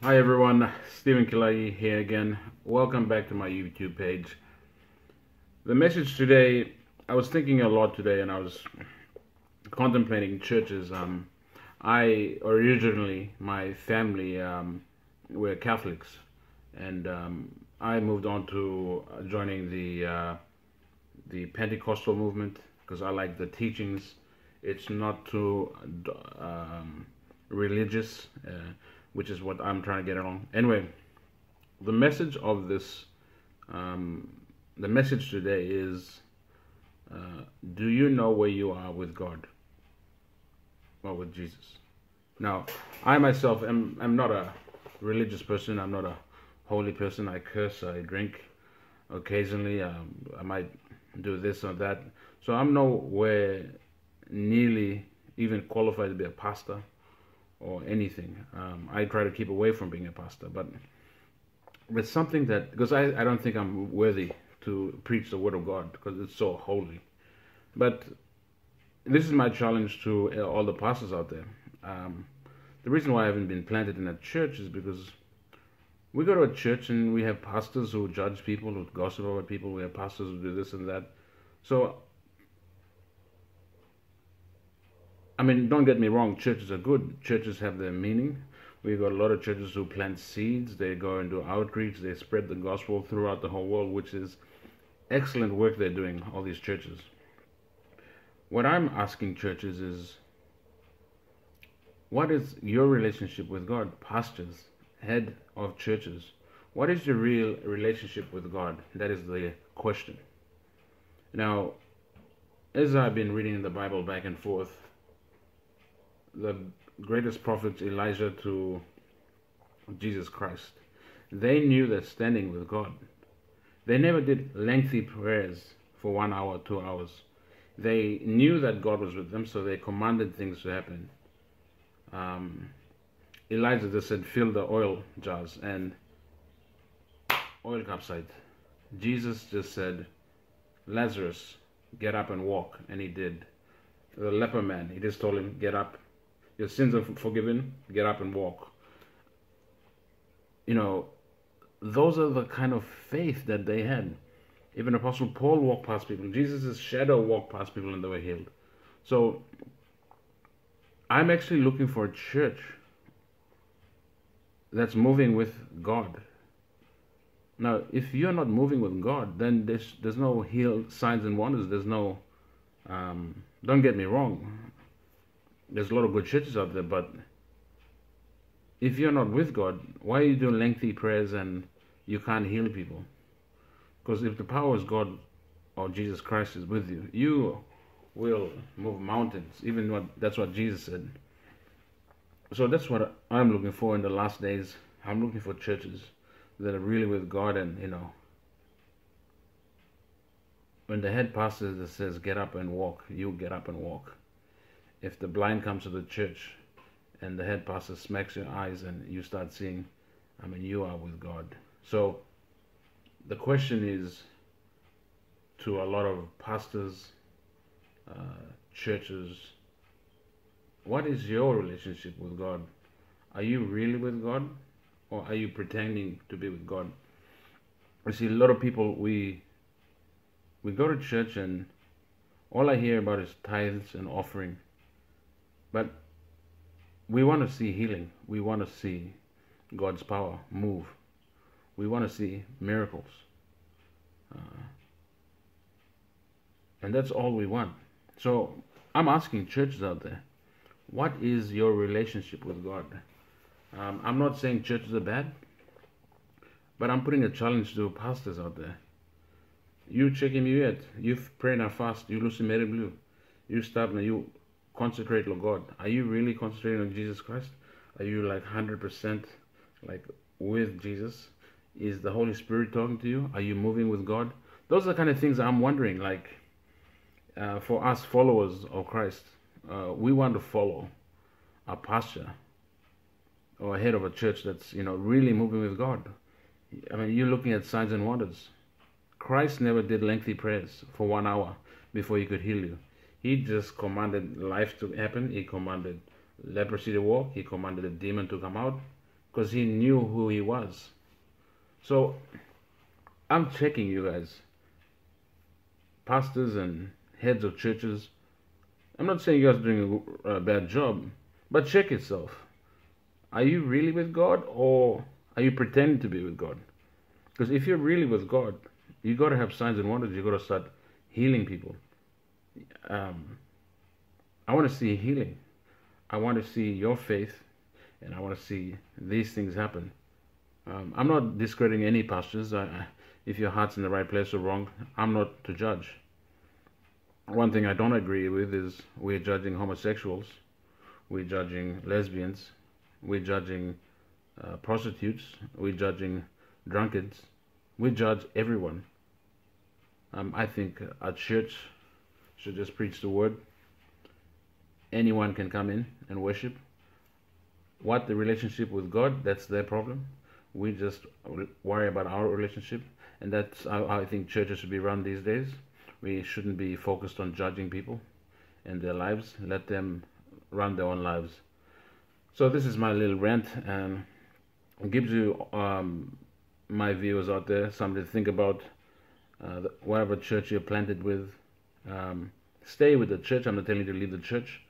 Hi everyone, Steven Kilage here again. Welcome back to my YouTube page. The message today, I was thinking a lot today and I was contemplating churches. Um, I originally, my family, um, were Catholics and um, I moved on to joining the uh, the Pentecostal movement because I like the teachings. It's not too um, religious. Uh, which is what I'm trying to get along. Anyway, the message of this, um, the message today is uh, do you know where you are with God or with Jesus? Now, I myself am, am not a religious person, I'm not a holy person. I curse, I drink occasionally, um, I might do this or that. So I'm nowhere nearly even qualified to be a pastor or anything. Um, I try to keep away from being a pastor, but it's something that because I, I don't think I'm worthy to preach the word of God because it's so holy. But this is my challenge to uh, all the pastors out there. Um, the reason why I haven't been planted in a church is because we go to a church and we have pastors who judge people, who gossip about people. We have pastors who do this and that. So I mean, don't get me wrong, churches are good. Churches have their meaning. We've got a lot of churches who plant seeds, they go and do outreach, they spread the gospel throughout the whole world, which is excellent work they're doing, all these churches. What I'm asking churches is what is your relationship with God? Pastors, head of churches. What is your real relationship with God? That is the question. Now, as I've been reading the Bible back and forth, the greatest prophet Elijah to Jesus Christ. They knew their standing with God. They never did lengthy prayers for one hour, two hours. They knew that God was with them, so they commanded things to happen. Um, Elijah just said, fill the oil jars, and oil capsized. Jesus just said, Lazarus, get up and walk, and he did. The leper man, he just told him, get up your sins are forgiven, get up and walk. You know, those are the kind of faith that they had. Even Apostle Paul walked past people. Jesus' shadow walked past people and they were healed. So I'm actually looking for a church that's moving with God. Now, if you're not moving with God, then there's there's no healed signs and wonders. There's no. Um, don't get me wrong there's a lot of good churches out there, but if you're not with God, why are you doing lengthy prayers and you can't heal people? Because if the power is God or Jesus Christ is with you, you will move mountains. Even what that's what Jesus said. So that's what I'm looking for in the last days. I'm looking for churches that are really with God and you know when the head pastor says get up and walk, you get up and walk if the blind comes to the church and the head pastor smacks your eyes and you start seeing, I mean, you are with God. So the question is to a lot of pastors, uh, churches, what is your relationship with God? Are you really with God or are you pretending to be with God? I see, a lot of people, we we go to church and all I hear about is tithes and offering. But we want to see healing. We want to see God's power move. We want to see miracles. Uh, and that's all we want. So I'm asking churches out there, what is your relationship with God? Um, I'm not saying churches are bad, but I'm putting a challenge to pastors out there. You check him yet. You've prayed and fast. You lose Mary Blue. You stop and you consecrate to God. Are you really concentrating on Jesus Christ? Are you like 100% like with Jesus? Is the Holy Spirit talking to you? Are you moving with God? Those are the kind of things I'm wondering. Like uh, for us followers of Christ, uh, we want to follow a pastor or a head of a church that's you know really moving with God. I mean, you're looking at signs and wonders. Christ never did lengthy prayers for one hour before he could heal you. He just commanded life to happen. He commanded leprosy to walk. He commanded a demon to come out. because he knew who he was. So I'm checking you guys, pastors and heads of churches. I'm not saying you guys are doing a, a bad job, but check yourself. Are you really with God or are you pretending to be with God? Because if you're really with God, you got to have signs and wonders. You got to start healing people. Um, I want to see healing. I want to see your faith, and I want to see these things happen. Um, I'm not discrediting any pastors. I, if your heart's in the right place or wrong, I'm not to judge. One thing I don't agree with is we're judging homosexuals, we're judging lesbians, we're judging uh, prostitutes, we're judging drunkards, we judge everyone. Um, I think a church should just preach the word. Anyone can come in and worship. What the relationship with God, that's their problem. We just worry about our relationship, and that's how I think churches should be run these days. We shouldn't be focused on judging people and their lives. Let them run their own lives. So this is my little rant, and it gives you um, my viewers out there something to think about. Uh, whatever church you're planted with, um, stay with the church. I'm not telling you to leave the church,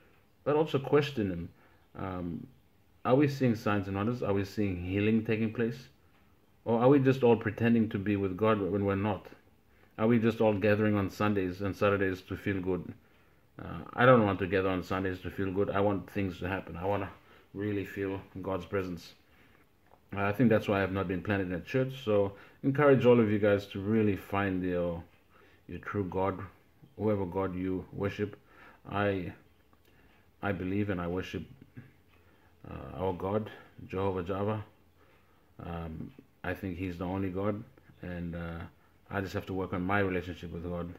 but also question them. Um, are we seeing signs and wonders? Are we seeing healing taking place? Or are we just all pretending to be with God when we're not? Are we just all gathering on Sundays and Saturdays to feel good? Uh, I don't want to gather on Sundays to feel good. I want things to happen. I want to really feel God's presence. I think that's why I have not been planted in a church. So encourage all of you guys to really find your your true God, whoever God you worship. I I believe and I worship uh, our God, Jehovah Java. Um, I think He's the only God, and uh, I just have to work on my relationship with God.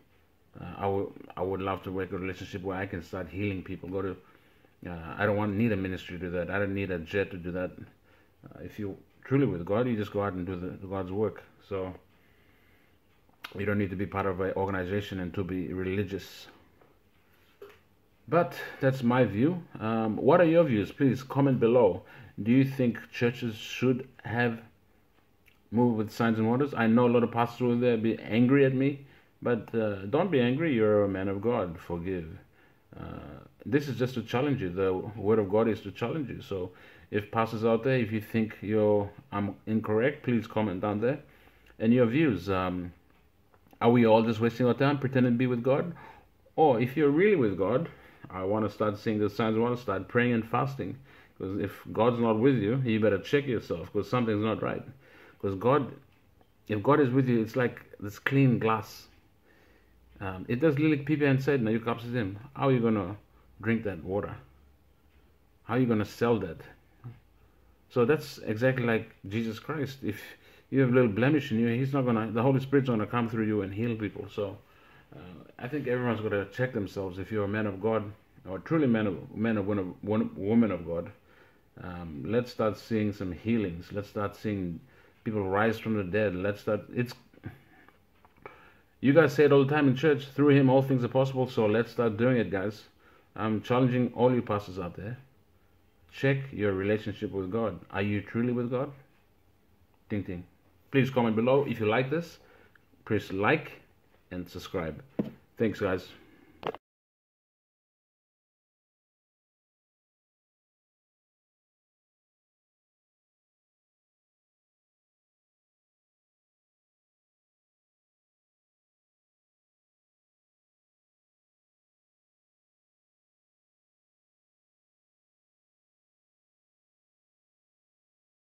Uh, I would I would love to work a relationship where I can start healing people. Go to uh, I don't want need a ministry to do that. I don't need a jet to do that. Uh, if you truly with God, you just go out and do the, God's work. So you don't need to be part of an organization and to be religious. But that's my view. Um, what are your views? Please comment below. Do you think churches should have moved with signs and wonders? I know a lot of pastors will there be angry at me, but uh, don't be angry. You're a man of God. Forgive. Uh, this is just to challenge you. The word of God is to challenge you. So if pastors out there, if you think you're I'm incorrect, please comment down there. And your views. Um, are we all just wasting our time pretending to be with God? Or if you're really with God, I want to start seeing the signs. I want to start praying and fasting. Because if God's not with you, you better check yourself because something's not right. Because God, if God is with you, it's like this clean glass. Um, it does literally people and said, now you cups to him. How are you going to drink that water? How are you going to sell that? So that's exactly like Jesus Christ. If you have a little blemish in you, He's not gonna. The Holy Spirit's gonna come through you and heal people. So uh, I think everyone's gonna check themselves. If you're a man of God or truly man of man of woman, woman of God, um, let's start seeing some healings. Let's start seeing people rise from the dead. Let's start. It's you guys say it all the time in church. Through Him, all things are possible. So let's start doing it, guys. I'm challenging all you pastors out there. Check your relationship with God. Are you truly with God? Ding ding. Please comment below if you like this. Press like and subscribe. Thanks, guys.